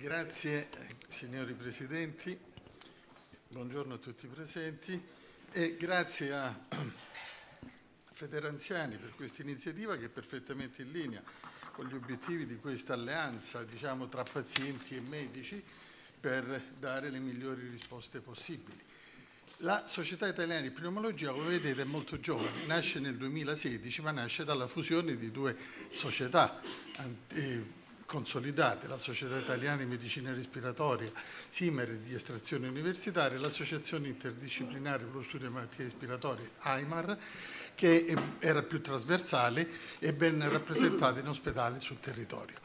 Grazie signori Presidenti, buongiorno a tutti i presenti. E grazie a Federanziani per questa iniziativa che è perfettamente in linea con gli obiettivi di questa alleanza diciamo, tra pazienti e medici per dare le migliori risposte possibili. La Società Italiana di Pneumologia, come vedete, è molto giovane, nasce nel 2016, ma nasce dalla fusione di due società eh, consolidate, la Società Italiana di Medicina Respiratoria, SIMER di estrazione universitaria, l'Associazione Interdisciplinare per lo Studio delle Malattie Respiratorie, AIMAR, che era più trasversale e ben rappresentata in ospedale sul territorio.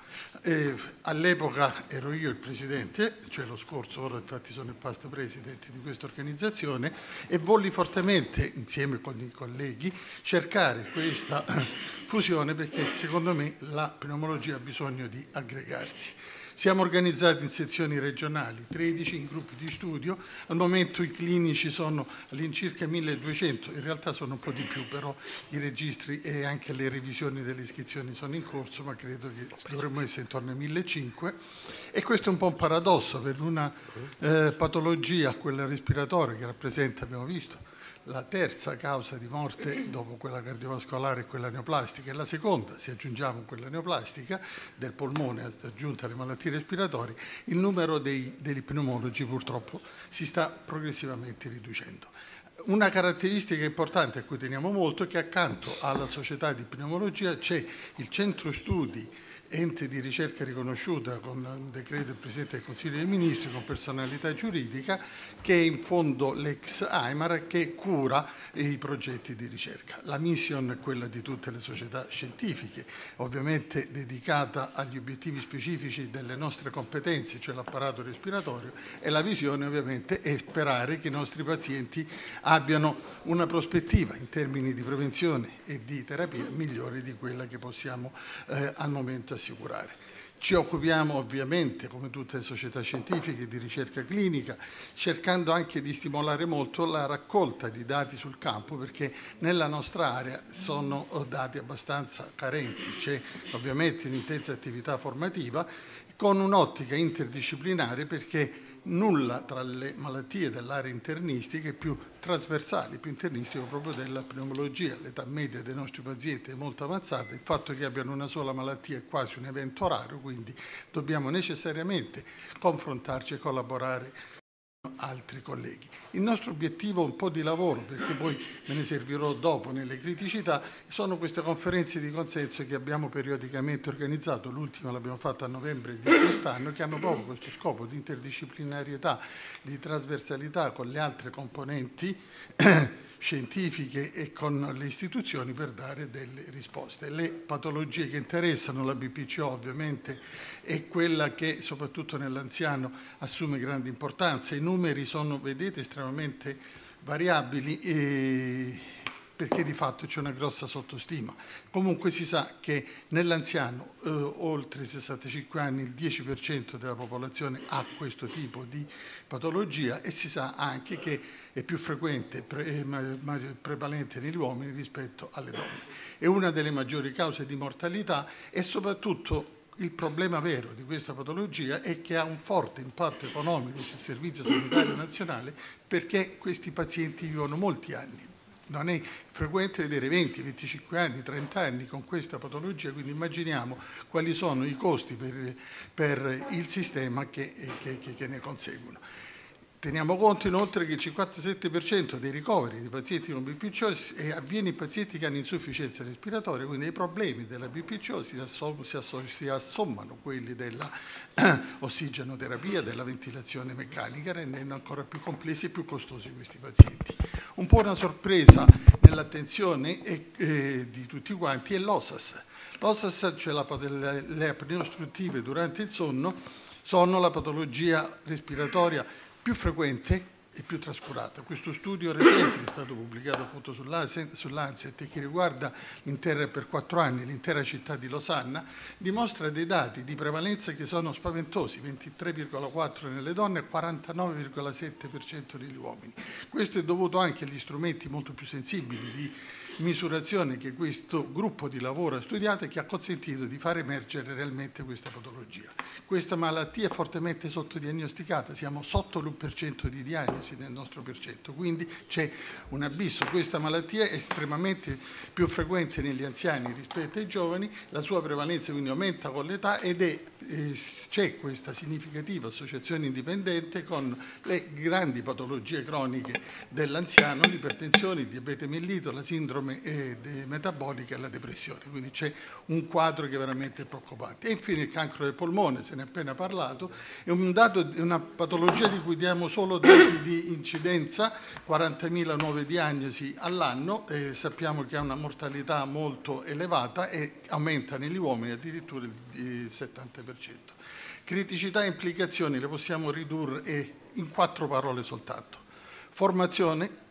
Eh, all'epoca ero io il presidente, cioè lo scorso, ora infatti sono il past president di questa organizzazione e volli fortemente, insieme con i colleghi, cercare questa fusione perché secondo me la pneumologia ha bisogno di aggregarsi. Siamo organizzati in sezioni regionali, 13 in gruppi di studio, al momento i clinici sono all'incirca 1200, in realtà sono un po' di più, però i registri e anche le revisioni delle iscrizioni sono in corso, ma credo che dovremmo essere intorno ai 1500 e questo è un po' un paradosso per una eh, patologia, quella respiratoria che rappresenta, abbiamo visto, la terza causa di morte dopo quella cardiovascolare e quella neoplastica e la seconda, se aggiungiamo quella neoplastica del polmone aggiunta alle malattie respiratorie, il numero dei, degli pneumologi purtroppo si sta progressivamente riducendo. Una caratteristica importante a cui teniamo molto è che accanto alla società di pneumologia c'è il centro studi ente di ricerca riconosciuta con un decreto del Presidente del Consiglio dei Ministri con personalità giuridica che è in fondo l'ex AIMAR che cura i progetti di ricerca. La mission è quella di tutte le società scientifiche, ovviamente dedicata agli obiettivi specifici delle nostre competenze, cioè l'apparato respiratorio e la visione ovviamente è sperare che i nostri pazienti abbiano una prospettiva in termini di prevenzione e di terapia migliore di quella che possiamo eh, al momento assicurare. Ci occupiamo ovviamente, come tutte le società scientifiche, di ricerca clinica, cercando anche di stimolare molto la raccolta di dati sul campo, perché nella nostra area sono dati abbastanza carenti. C'è ovviamente un'intensa attività formativa con un'ottica interdisciplinare perché nulla tra le malattie dell'area internistica è più trasversale, più internistico proprio della pneumologia. L'età media dei nostri pazienti è molto avanzata, il fatto che abbiano una sola malattia è quasi un evento raro, quindi dobbiamo necessariamente confrontarci e collaborare altri colleghi. Il nostro obiettivo è un po' di lavoro, perché poi me ne servirò dopo nelle criticità, sono queste conferenze di consenso che abbiamo periodicamente organizzato, l'ultima l'abbiamo fatta a novembre di quest'anno, che hanno proprio questo scopo di interdisciplinarietà, di trasversalità con le altre componenti scientifiche e con le istituzioni per dare delle risposte. Le patologie che interessano la BPCO ovviamente è quella che soprattutto nell'anziano assume grande importanza. I numeri sono, vedete, estremamente variabili e perché di fatto c'è una grossa sottostima. Comunque si sa che nell'anziano eh, oltre i 65 anni il 10% della popolazione ha questo tipo di patologia e si sa anche che è più frequente e prevalente negli uomini rispetto alle donne. È una delle maggiori cause di mortalità e soprattutto il problema vero di questa patologia è che ha un forte impatto economico sul Servizio Sanitario Nazionale perché questi pazienti vivono molti anni, non è frequente vedere 20, 25 anni, 30 anni con questa patologia, quindi immaginiamo quali sono i costi per, per il sistema che, che, che ne conseguono. Teniamo conto inoltre che il 57% dei ricoveri di pazienti con BPCO avviene in pazienti che hanno insufficienza respiratoria, quindi i problemi della BPCO si, assom si, assom si assommano quelli dell'ossigenoterapia, della ventilazione meccanica, rendendo ancora più complessi e più costosi questi pazienti. Un po' una sorpresa nell'attenzione di tutti quanti è l'OSAS. L'OSAS, cioè le, le apnee ostruttive durante il sonno, sono la patologia respiratoria più frequente e più trascurata. Questo studio recente che è stato pubblicato appunto sull'Anset e che riguarda l'intera per quattro anni l'intera città di Losanna dimostra dei dati di prevalenza che sono spaventosi, 23,4 nelle donne e 49,7% negli uomini. Questo è dovuto anche agli strumenti molto più sensibili di misurazione che questo gruppo di lavoro ha studiato e che ha consentito di far emergere realmente questa patologia. Questa malattia è fortemente sottodiagnosticata, siamo sotto l'1% di diagnosi nel nostro percento, quindi c'è un abisso. Questa malattia è estremamente più frequente negli anziani rispetto ai giovani, la sua prevalenza quindi aumenta con l'età ed è eh, c'è questa significativa associazione indipendente con le grandi patologie croniche dell'anziano, l'ipertensione, il diabete mellito, la sindrome eh, metabolica e la depressione. Quindi c'è un quadro che è veramente preoccupante. E infine il cancro del polmone, se ne è appena parlato, è un dato, una patologia di cui diamo solo dati di incidenza, 40.000 nuove diagnosi all'anno, eh, sappiamo che ha una mortalità molto elevata e aumenta negli uomini addirittura il 70%. Criticità e implicazioni le possiamo ridurre in quattro parole soltanto. Formazione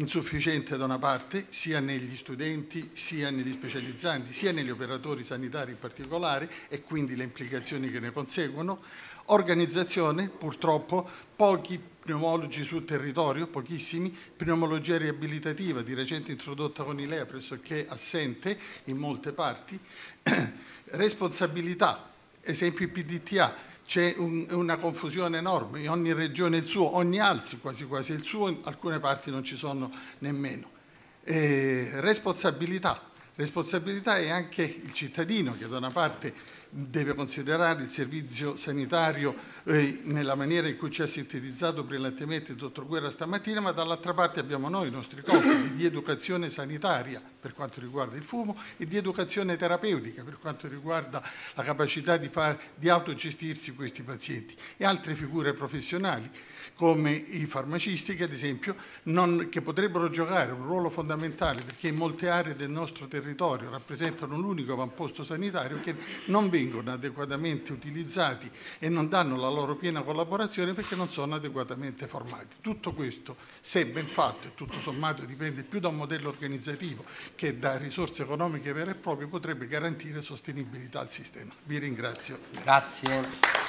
insufficiente da una parte, sia negli studenti, sia negli specializzanti, sia negli operatori sanitari in particolare e quindi le implicazioni che ne conseguono. Organizzazione, purtroppo pochi pneumologi sul territorio, pochissimi, pneumologia riabilitativa di recente introdotta con ILEA pressoché assente in molte parti, responsabilità esempio PDTA, c'è un, una confusione enorme, ogni regione il suo, ogni ALS quasi quasi il suo, in alcune parti non ci sono nemmeno. Eh, responsabilità, responsabilità è anche il cittadino che da una parte deve considerare il servizio sanitario eh, nella maniera in cui ci ha sintetizzato brillantemente il dottor Guerra stamattina, ma dall'altra parte abbiamo noi i nostri compiti di educazione sanitaria per quanto riguarda il fumo e di educazione terapeutica per quanto riguarda la capacità di, far, di autogestirsi questi pazienti e altre figure professionali come i farmacisti che ad esempio non, che potrebbero giocare un ruolo fondamentale perché in molte aree del nostro territorio rappresentano l'unico avamposto sanitario che non vengono adeguatamente utilizzati e non danno la loro piena collaborazione perché non sono adeguatamente formati. Tutto questo, se ben fatto e tutto sommato dipende più da un modello organizzativo che da risorse economiche vere e proprie, potrebbe garantire sostenibilità al sistema. Vi ringrazio. Grazie.